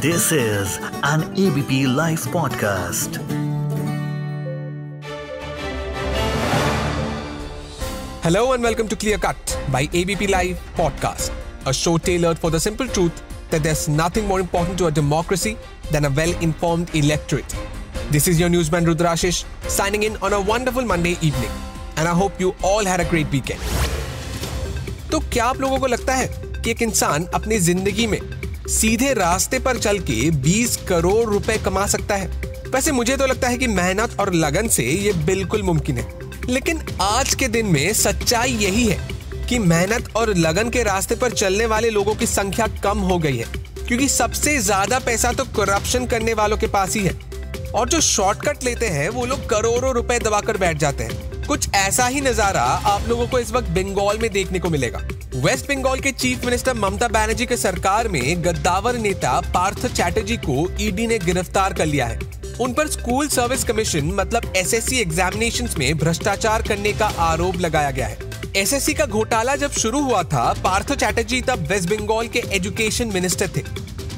This is an ABP Life podcast. Hello and welcome to Clear Cut by ABP Live Podcast, a show tailored for the simple truth that there's nothing more important to a democracy than a well informed electorate. This is your newsman Rudrashish signing in on a wonderful Monday evening, and I hope you all had a great weekend. तो क्या आप लोगों को लगता है कि एक इंसान अपनी जिंदगी में सीधे रास्ते पर चल के 20 करोड़ रुपए कमा सकता है। वैसे मुझे तो लगता है कि मेहनत और लगन से ये बिल्कुल मुमकिन है। लेकिन आज के दिन में सच्चाई यही है कि मेहनत और लगन के रास्ते पर चलने वाले लोगों की संख्या कम हो गई है। क्योंकि सबसे ज़्यादा पैसा तो करप्शन करने वालों के पास ही है। और जो शॉर्टकट लेते हैं, वो लोग करोड़ों रुपए दबाकर बैठ जाते हैं। कुछ ऐसा ही नज़ारा आप लोगों को इस वक्त बंगाल में देखने को मिलेगा। वेस्ट बंगाल के चीफ मिनिस्टर ममता बनर्जी के सरकार में गद्दावर नेता पार्थ चैटर्जी को ईडी ने गिरफ़्तार कर लिया है। उन पर स्कूल सर्विस कमीशन मतलब एसएससी एग्जामिनेशन में भ्रष्टाचार करने का आरोप लगाया गया है। एसएससी का घोटाला जब शुरू हुआ था, पार्थ चैटर्जी तब वेस्ट बंगाल के एजुकेशन मिनिस्टर थे।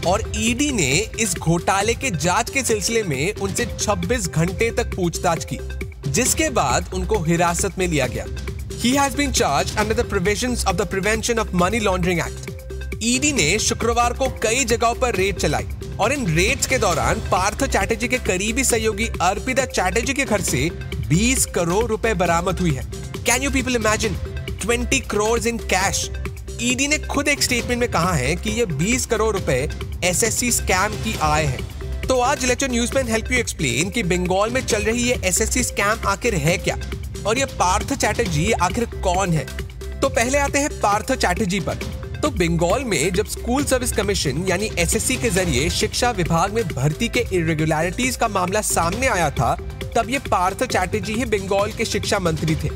और ईडी ने इस घोटाले के जाँच के सिलसिले में उनसे 26 घंटे तक पूछताछ की, जिसके बाद उनको हिरासत में लिया गया। He has been charge under the provisions of the prevention of money laundering act ED ने शुक्रवार को कई जगहों पर रेड चलाई और इन रेड्स के दौरान पार्थ चैटर्जी के करीबी सहयोगी अर्पिता चैटर्जी के घर से 20 करोड़ रुपए बरामद हुई है। Can you people imagine 20 crore in cash ED ने खुद एक स्टेटमेंट में कहा है कि ये 20 करोड़ रुपए एसएससी स्कैम की आय है। तो आज लेक्चर न्यूज़ में हेल्प यू एक्सप्लेन कि बंगाल में चल रही ये एसएससी स्कैम आखिर है क्या? और ये पार्थ चैटर्जी आखिर कौन है? तो पहले आते हैं पार्थ चैटर्जी पर। तो बंगाल में जब स्कूल सर्विस कमीशन यानी एसएससी के ज़रिए शिक्षा विभाग में भर्ती के इरेगुलरिटीज का मामला सामने आया था, तब ये पार्थ चैटर्जी ही बंगाल के शिक्षा मंत्री थे।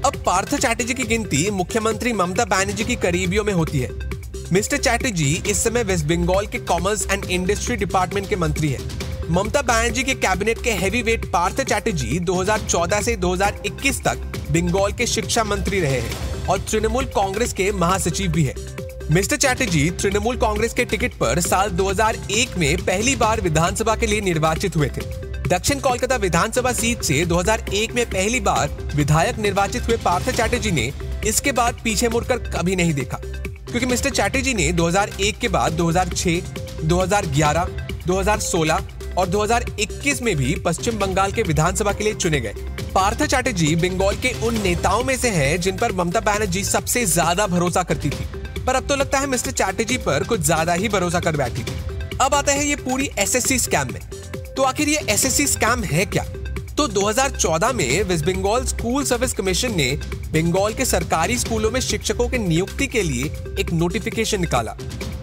अब पार्थ चैटर्जी की गिनती मुख्यमंत्री ममता बनर्जी की करीबियों में होती है। मिस्टर चैटर्जी इस समय वेस्ट बंगाल के कॉमर्स एंड इंडस्ट्री डिपार्टमेंट के मंत्री है। ममता बनर्जी के कैबिनेट के हैवी वेट पार्थ चैटर्जी 2014 से 2021 तक बंगाल के शिक्षा मंत्री रहे हैं और तृणमूल कांग्रेस के महासचिव भी है। मिस्टर चैटर्जी तृणमूल कांग्रेस के टिकट पर साल 2001 में पहली बार विधानसभा के लिए निर्वाचित हुए थे। दक्षिण कोलकाता विधानसभा सीट से 2001 में पहली बार विधायक निर्वाचित हुए पार्थ चैटर्जी ने इसके बाद पीछे मुड़कर कभी नहीं देखा। क्योंकि मिस्टर चैटर्जी ने 2001 के बाद 2006, 2011, 2016 और 2021 में भी पश्चिम बंगाल के विधानसभा के लिए चुने गए। पार्थ चैटर्जी बंगाल के उन नेताओं में से हैं जिन पर ममता बनर्जी सबसे ज़्यादा भरोसा करती थी। पर अब तो लगता है मिस्टर चैटर्जी पर कुछ ज़्यादा ही भरोसा कर बैठी थी। अब आता है ये पूरी एसएससी स्कैम में। तो आखिर ये एसएससी स्कैम है क्या? तो 2014 में west Bengal school service commission ने बंगाल के सरकारी स्कूलों में शिक्षकों के नियुक्ति के लिए एक नोटिफिकेशन निकाला।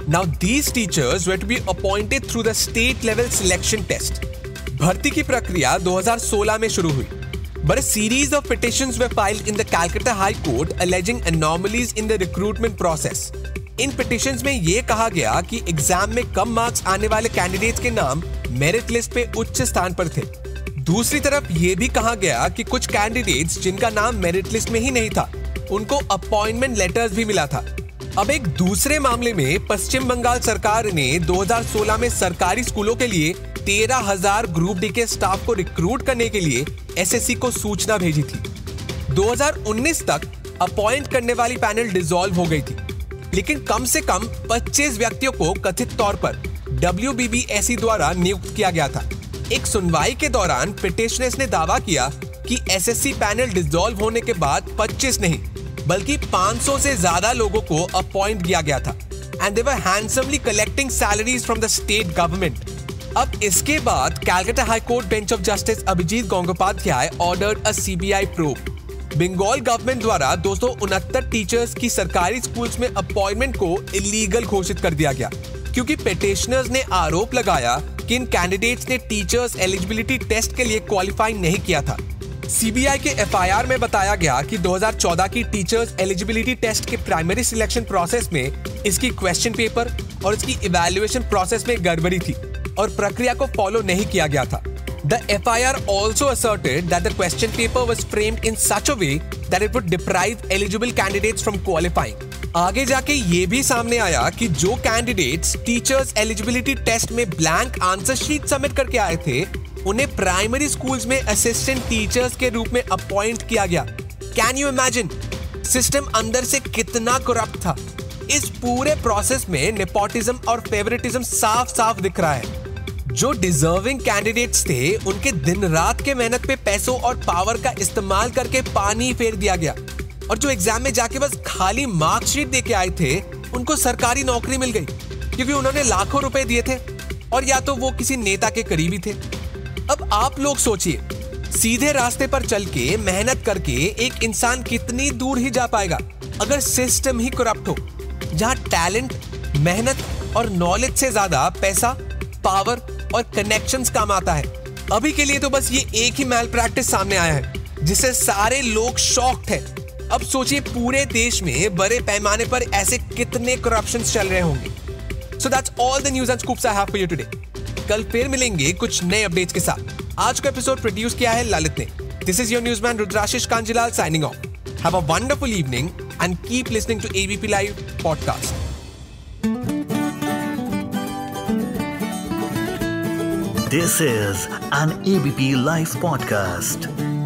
Now these teachers would be appointed through the state level selection test भर्ती की प्रक्रिया 2016 में शुरू हुई But a series of petitions were filed in the Calcutta High Court alleging anomalies in the recruitment process. इन petitions में ये कहा गया कि एग्ज़ाम में कम मार्क्स आने वाले कैंडिडेट्स के नाम मेरिट लिस्ट पे उच्च स्थान पर थे दूसरी तरफ़ ये भी कहा गया कि कुछ कैंडिडेट्स जिनका नाम मेरिट लिस्ट में ही नहीं था उनको अपॉइंटमेंट लेटर्स भी मिला था अब एक दूसरे मामले में पश्चिम बंगाल सरकार ने 2016 में सरकारी स्कूलों के लिए तेरह हज़ार ग्रुप डी के स्टाफ को रिक्रूट करने के लिए एसएससी को सूचना भेजी थी। 2019 तक अपॉइंट करने वाली पैनल डिसॉल्व हो गई थी, लेकिन कम से कम 25 व्यक्तियों को कथित तौर पर डब्ल्यू द्वारा नियुक्त किया गया था। एक सुनवाई के दौरान पिटिशनर्स ने दावा किया कि एसएससी पैनल डिसॉल्व होने के बाद 25 नहीं बल्कि 500 से ज़्यादा लोगों को अपॉइंट किया गया था। And they were handsomely collecting salaries from the state government अब इसके बाद Calcutta high court bench of justice Abhijit Gangopadhyay ordered a CBI probe Bengal government द्वारा दो सौ उनहत्तर टीचर्स की सरकारी स्कूल्स में अपॉइंटमेंट को इलीगल घोषित कर दिया गया। क्योंकि पेटिशनर्स ने आरोप लगाया कि इन कैंडिडेट्स ने टीचर्स एलिजिबिलिटी टेस्ट के लिए क्वालिफाई नहीं किया था। सीबीआई के एफआईआर में बताया गया कि 2014 की टीचर्स एलिजिबिलिटी टेस्ट के प्राइमरी सिलेक्शन प्रोसेस में इसकी क्वेश्चन पेपर और इसकी इवेल्युएशन प्रोसेस में गड़बड़ी थी और प्रक्रिया को फॉलो नहीं किया गया था The FIR also asserted that the question paper was framed in such a way that it would deprive eligible candidates from qualifying. आगे जाके ये भी सामने आया कि जो कैंडिडेट्स टीचर्स एलिजिबिलिटी टेस्ट में ब्लैंक आंसर शीट सबमिट करके आए थे उन्हें प्राइमरी स्कूल्स में असिस्टेंट टीचर्स के रूप में अपॉइंट किया गया। कैन यू इमेजिन सिस्टम अंदर से कितना करप्ट था। इस पूरे प्रोसेस में नेपोटिज्म और फेवरेटिज्म साफ़ साफ़ दिख रहा है। जो डिजर्विंग कैंडिडेट्स थे, उनके दिन रात के मेहनत पे पैसों और पावर का इस्तेमाल करके पानी फेर दिया गया। और जो एग्ज़ाम में जाके बस खाली मार्कशीट दे के आए थे, उनको सरकारी नौकरी मिल गई, क्योंकि उन्होंने लाखों रुपए दिए थे। और या तो वो किसी नेता के करीबी थे। आप लोग सोचिए, सीधे रास्ते पर चल के मेहनत करके एक इंसान कितनी दूर ही जा पाएगा, अगर सिस्टम ही करप्ट हो, जहाँ टैलेंट, मेहनत और नॉलेज से ज़्यादा पैसा पावर और कनेक्शन काम आता है। अभी के लिए तो बस ये एक ही मैल प्रैक्टिस सामने आया है, जिससे सारे लोग शॉक्ड है। अब सोचिए, पूरे देश में बड़े पैमाने पर ऐसे कितने करप्शन चल रहे होंगे। So that's all the news and scoops I have for you today कल फिर मिलेंगे कुछ नए अपडेट्स के साथ। आज का एपिसोड प्रोड्यूस किया है ललित ने। This is your newsman Rudrashish Kanjilal signing off have a wonderful evening and keep listening to ABP live podcast this is an ABP live podcast.